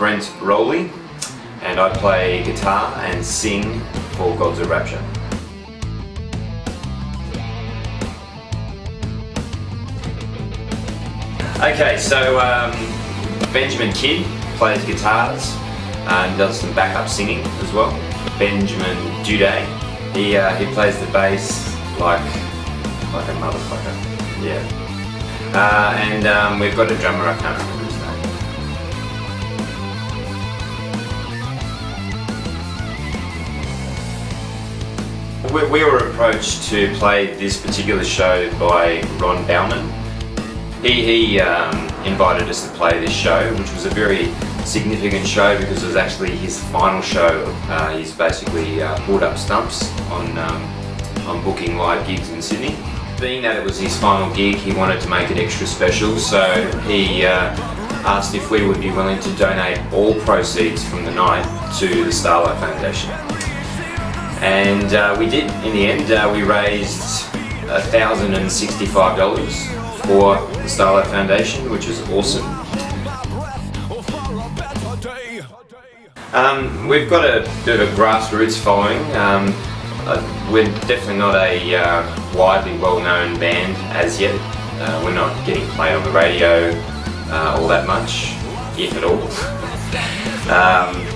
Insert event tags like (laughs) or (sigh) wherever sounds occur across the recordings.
Brent Rowley and I play guitar and sing for Gods of Rapture. Okay, so um, Benjamin Kidd plays guitars and does some backup singing as well. Benjamin Duday, he, uh, he plays the bass like, like a motherfucker, yeah. Uh, and um, we've got a drummer, I can't remember We, we were approached to play this particular show by Ron Bauman. He, he um, invited us to play this show, which was a very significant show because it was actually his final show. Uh, he's basically uh, pulled up stumps on, um, on booking live gigs in Sydney. Being that it was his final gig, he wanted to make it extra special, so he uh, asked if we would be willing to donate all proceeds from the night to the Starlight Foundation. And uh, we did, in the end, uh, we raised $1,065 for the Starlight Foundation, which is awesome. Um, we've got a bit of a grassroots following. Um, uh, we're definitely not a uh, widely well-known band as yet. Uh, we're not getting played on the radio uh, all that much, if at all. (laughs) um,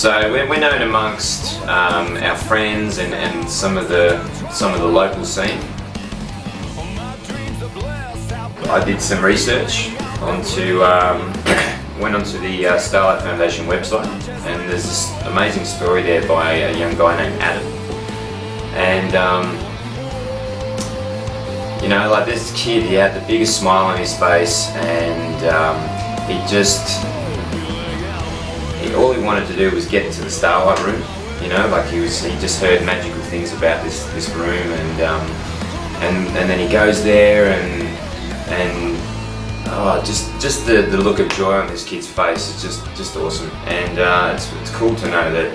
so we're, we're, known amongst um, our friends and, and some of the some of the local scene. I did some research onto, um, (coughs) went onto the uh, Starlight Foundation website and there's this amazing story there by a young guy named Adam. And um, you know, like this kid, he had the biggest smile on his face and um, he just, he, all he wanted to do was get into the Starlight room. You know, like he was, he just heard magical things about this, this room and, um, and, and then he goes there and and oh, just just the, the look of joy on this kid's face is just just awesome and uh, it's, it's cool to know that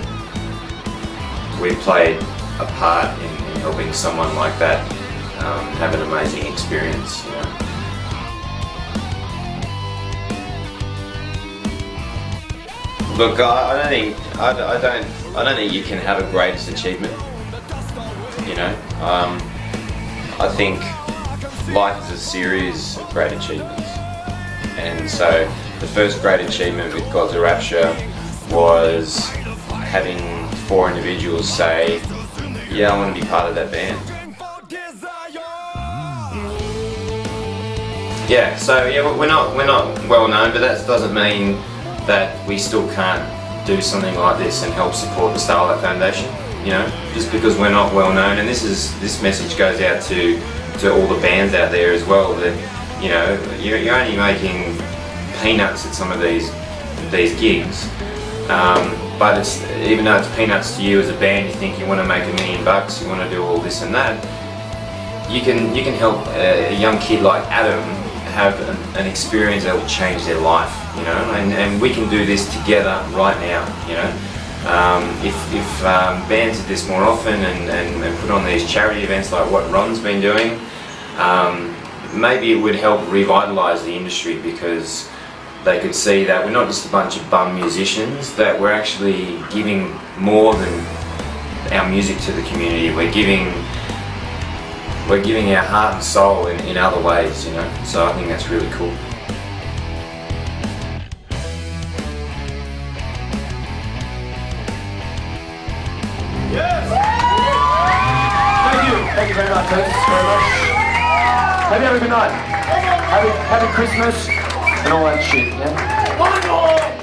we played a part in, in helping someone like that um, have an amazing experience you know. Look, I, I, don't think I, I, don't I don't think you can have a greatest achievement. You know, um, I think life is a series of great achievements. And so the first great achievement with Gods of Rapture was having four individuals say, yeah, I want to be part of that band. Yeah, so yeah, we're not we're not well known, but that doesn't mean that we still can't do something like this and help support the Starlight Foundation. You know, just because we're not well known, and this is this message goes out to to all the bands out there as well that you know you're, you're only making peanuts at some of these these gigs um, but it's even though it's peanuts to you as a band you think you want to make a million bucks you want to do all this and that you can you can help a, a young kid like Adam have an, an, experience that will change their life you know and, and we can do this together right now you know um, if, if um, bands did this more often and, and, and, put on these charity events like what Ron's been doing, um, maybe it would help revitalise the industry because they could see that we're not just a bunch of bum musicians, that we're actually giving more than our music to the community. We're giving we're giving our heart and soul in, in other ways, you know. So I think that's really cool. Yes! Thank you Thank you very much, folks. Very much. Hope you have a good night. Happy, happy Christmas and all that shit, yeah?